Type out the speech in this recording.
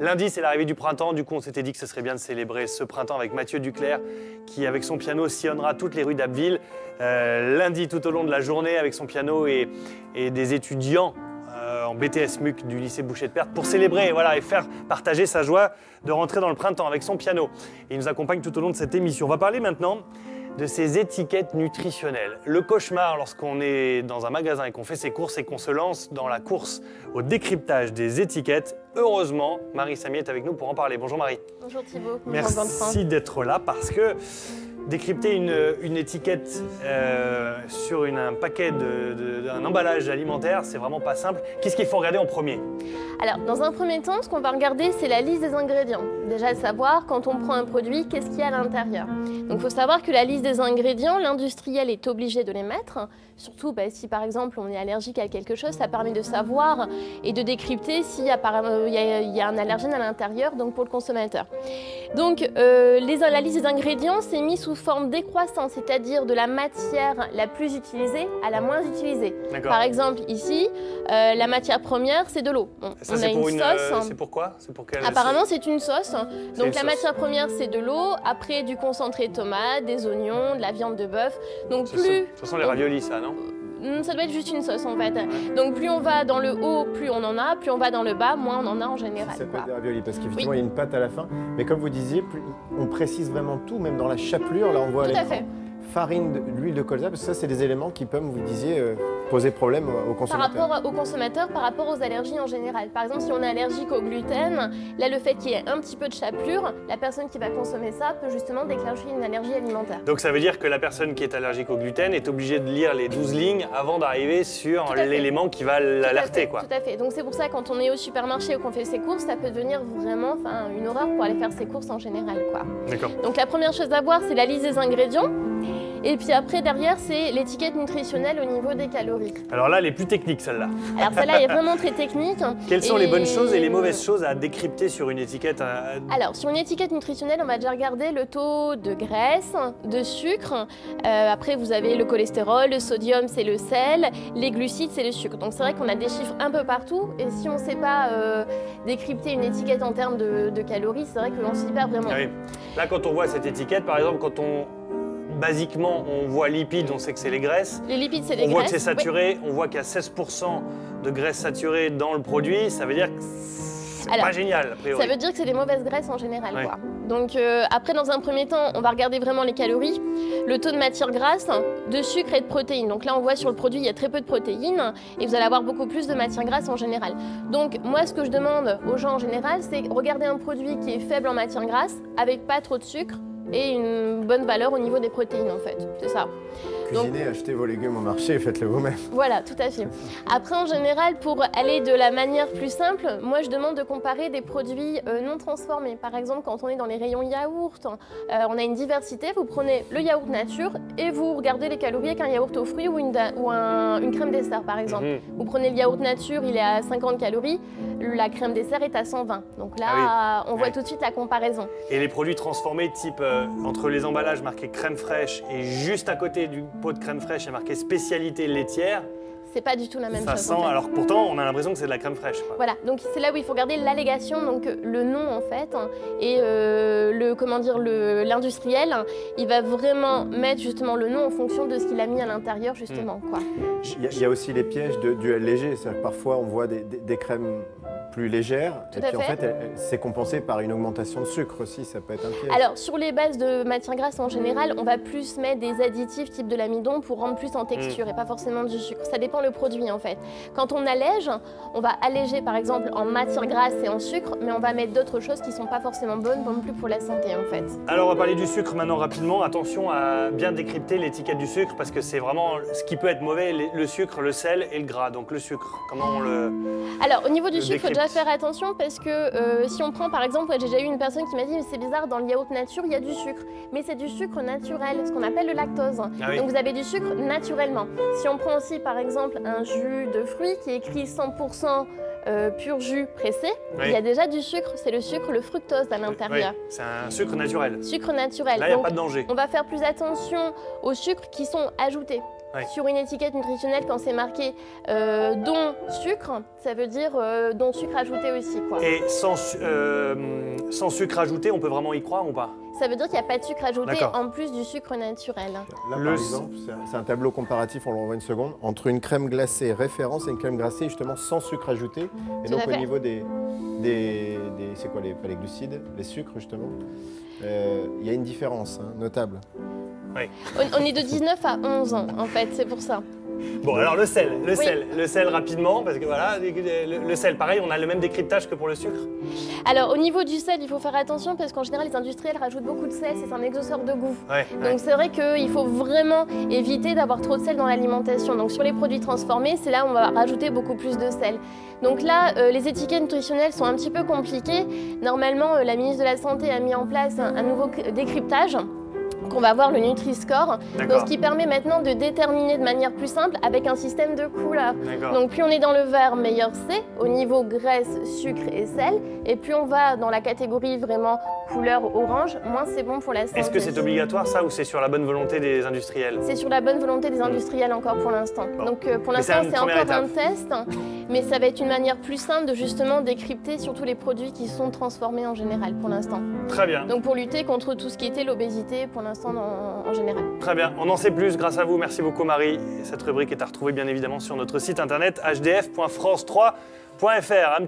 Lundi, c'est l'arrivée du printemps. Du coup, on s'était dit que ce serait bien de célébrer ce printemps avec Mathieu Duclerc, qui, avec son piano, sillonnera toutes les rues d'Abbeville. Euh, lundi, tout au long de la journée, avec son piano et, des étudiants euh, en BTS MUC du lycée Boucher de Perte pour célébrer voilà, et faire partager sa joie de rentrer dans le printemps avec son piano. Il nous accompagne tout au long de cette émission. On va parler maintenant de ces étiquettes nutritionnelles. Le cauchemar lorsqu'on est dans un magasin et qu'on fait ses courses et qu'on se lance dans la course au décryptage des étiquettes. Heureusement, Marie Samy est avec nous pour en parler. Bonjour Marie. Bonjour Thibault. Merci d'être là parce que décrypter une, étiquette euh, sur un paquet d'un emballage alimentaire, c'est vraiment pas simple. Qu'est-ce qu'il faut regarder en premier? Alors, dans un premier temps, ce qu'on va regarder, c'est la liste des ingrédients. Déjà, savoir quand on prend un produit, qu'est-ce qu'il y a à l'intérieur? Donc, il faut savoir que la liste des ingrédients, l'industriel est obligé de les mettre. Surtout bah, si, par exemple, on est allergique à quelque chose, ça permet de savoir et de décrypter s'il euh, y a un allergène à l'intérieur, donc pour le consommateur. Donc, euh, les- la liste des ingrédients, c'est mis sous forme décroissante, c'est-à-dire de la matière la plus utilisée à la moins utilisée. Par exemple, ici, euh, la matière première, c'est de l'eau. Bon, on c'est a pour une sauce. euh, c'est pourquoi C'est pour quelle Apparemment, c'est une sauce. une Donc, la sauce. matière première, c'est de l'eau. Après, du concentré de tomate, des oignons, de la viande de bœuf. Donc, Ce sont, plus. ce sont les raviolis, ça, non? Ça doit être juste une sauce, en fait. Donc, plus on va dans le haut, plus on en a. Plus on va dans le bas, moins on en a en général. Ça peut être des raviolis parce qu'effectivement il y a une pâte à la fin. Mais comme vous disiez, on précise vraiment tout, même dans la chapelure. Là on voit à Tout à fait. Farine, l'huile de colza, parce que ça c'est des éléments qui peuvent, vous disiez, euh, poser problème au Par consommateur. rapport aux consommateurs, par rapport aux allergies en général. Par exemple, si on est allergique au gluten, là, le fait qu'il y ait un petit peu de chapelure, la personne qui va consommer ça peut justement déclencher une allergie alimentaire. Donc ça veut dire que la personne qui est allergique au gluten est obligée de lire les 12 lignes avant d'arriver sur Tout l'élément qui va Tout à l'alerter, quoi. Tout à fait. Donc c'est pour ça quand on est au supermarché ou qu'on fait ses courses, ça peut devenir vraiment une horreur pour aller faire ses courses en général. Quoi. D'accord. Donc la première chose à voir, c'est la liste des ingrédients. Et puis après, derrière, c'est l'étiquette nutritionnelle au niveau des calories. Alors là, les plus techniques, celle-là. Alors celle-là est vraiment très technique. Quelles sont Et- les bonnes choses et les mauvaises choses à décrypter sur une étiquette euh, Alors, sur une étiquette nutritionnelle, on va déjà regarder le taux de graisse, de sucre. Euh, après, vous avez le cholestérol, le sodium, c'est le sel, les glucides, c'est le sucre. Donc, c'est vrai qu'on a des chiffres un peu partout. Et si on ne sait pas euh, décrypter une étiquette en termes de, de calories, c'est vrai qu'on s'y perd vraiment. ah oui. Là, quand on voit cette étiquette, par exemple, quand on. Basiquement, on voit lipides, on sait que c'est les graisses. Les lipides, c'est des On voit graisses. que c'est saturé, on voit qu'il y a 16% de graisse saturée dans le produit. Ça veut dire que c'est pas génial, a priori. Ça veut dire que c'est des mauvaises graisses en général. Ouais. Quoi. Donc euh, après, dans un premier temps, on va regarder vraiment les calories, le taux de matière grasse, de sucre et de protéines. Donc là, on voit sur le produit, il y a très peu de protéines et vous allez avoir beaucoup plus de matière grasse en général. Donc moi, ce que je demande aux gens en général, c'est regarder un produit qui est faible en matière grasse, avec pas trop de sucre et une bonne valeur au niveau des protéines en fait. C'est ça. Cuisinez, achetez vos légumes au marché et faites-le vous-même. Voilà, tout à fait. Après, en général, pour aller de la manière plus simple, moi, je demande de comparer des produits euh, non transformés. Par exemple, quand on est dans les rayons yaourt, euh, on a une diversité. Vous prenez le yaourt nature et vous regardez les calories avec un yaourt aux fruits ou une, ou un- une crème dessert, par exemple. Mhm. Vous prenez le yaourt nature, il est à 50 calories. La crème dessert est à 120. Donc là, on voit Ouais. tout de suite la comparaison. Et les produits transformés, type euh, entre les emballages marqué crème fraîche et juste à côté du pot de crème fraîche est marqué spécialité laitière, C'est pas du tout la même ça chose. sent. en fait. Alors que pourtant, on a l'impression que c'est de la crème fraîche. quoi. Voilà, donc c'est là où il faut regarder l'allégation, donc euh, le nom en fait, hein, et euh, le comment dire le- l'industriel, il va vraiment mettre justement le nom en fonction de ce qu'il a mis à l'intérieur justement quoi. Il y, a- il y a aussi les pièges de, du léger. C'est-à-dire que parfois on voit des, des- des crèmes plus légères Tout et puis en fait. c'est compensé par une augmentation de sucre aussi. Ça peut être un piège. Alors sur les bases de matières grasses en général, on va plus mettre des additifs type de l'amidon pour rendre plus en texture et pas forcément du sucre. Ça dépend le produit en fait. Quand on allège, on va alléger par exemple en matière grasse et en sucre, mais on va mettre d'autres choses qui sont pas forcément bonnes non plus pour la santé en fait. Alors on va parler du sucre maintenant rapidement. Attention à bien décrypter l'étiquette du sucre parce que c'est vraiment ce qui peut être mauvais, le sucre, le sel et le gras. Donc le sucre, comment on le... Alors au niveau du sucre, il faut déjà faire attention parce que euh, si on prend par exemple, j'ai déjà eu une personne qui m'a dit mais c'est bizarre, dans le yaourt nature il y a du sucre, mais c'est du sucre naturel, ce qu'on appelle le lactose. Ah oui. Donc vous avez du sucre naturellement. Si on prend aussi par exemple un jus de fruits qui est écrit 100% euh, pur jus pressé, Oui. il y a déjà du sucre, c'est le sucre, le fructose à l'intérieur. Oui, c'est un sucre naturel. Sucre naturel. Là, il n'y a pas de danger. on va faire plus attention aux sucres qui sont ajoutés. Sur une étiquette nutritionnelle, quand c'est marqué euh, don sucre, ça veut dire euh, don sucre ajouté aussi. Quoi. Et sans, sans sucre ajouté, on peut vraiment y croire ou pas? Ça veut dire qu'il n'y a pas de sucre ajouté en plus du sucre naturel. Là, Le- par exemple, c'est un- tableau comparatif, on le revoit une seconde, entre une crème glacée référence et une crème glacée justement sans sucre ajouté. Et Tout donc au fait. niveau des, des, des- c'est quoi les, pas les glucides, les sucres justement, euh, il y a une différence hein, notable. On, on est de 19 à 11 ans, en fait, c'est pour ça. Bon, alors le sel, le Oui. sel, le sel rapidement, parce que voilà, le, le sel, pareil, on a le même décryptage que pour le sucre. Alors, au niveau du sel, il faut faire attention parce qu'en général, les industriels rajoutent beaucoup de sel, c'est un exhausteur de goût. Ouais, ouais. Donc c'est vrai qu'il faut vraiment éviter d'avoir trop de sel dans l'alimentation. Donc sur les produits transformés, c'est là où on va rajouter beaucoup plus de sel. Donc là, euh, les étiquettes nutritionnelles sont un petit peu compliquées. Normalement, euh, la ministre de la Santé a mis en place un, un nouveau cr- décryptage qu'on va voir le Nutri-Score, donc ce qui permet maintenant de déterminer de manière plus simple avec un système de couleurs. Donc plus on est dans le vert, meilleur c'est au niveau graisse, sucre et sel. Et plus on va dans la catégorie vraiment couleur orange, moins c'est bon pour la santé. Est-ce que c'est obligatoire ça ou c'est sur la bonne volonté des industriels? C'est sur la bonne volonté des industriels encore pour l'instant. Bon. Donc euh, pour l'instant c'est encore un étape. test, mais ça va être une manière plus simple de justement décrypter surtout les produits qui sont transformés en général pour l'instant. Très bien, Donc pour lutter contre tout ce qui était l'obésité pour l'instant en, général. très bien. On en sait plus grâce à vous. Merci beaucoup Marie. Cette rubrique est à retrouver bien évidemment sur notre site internet hdf.france3.fr. Un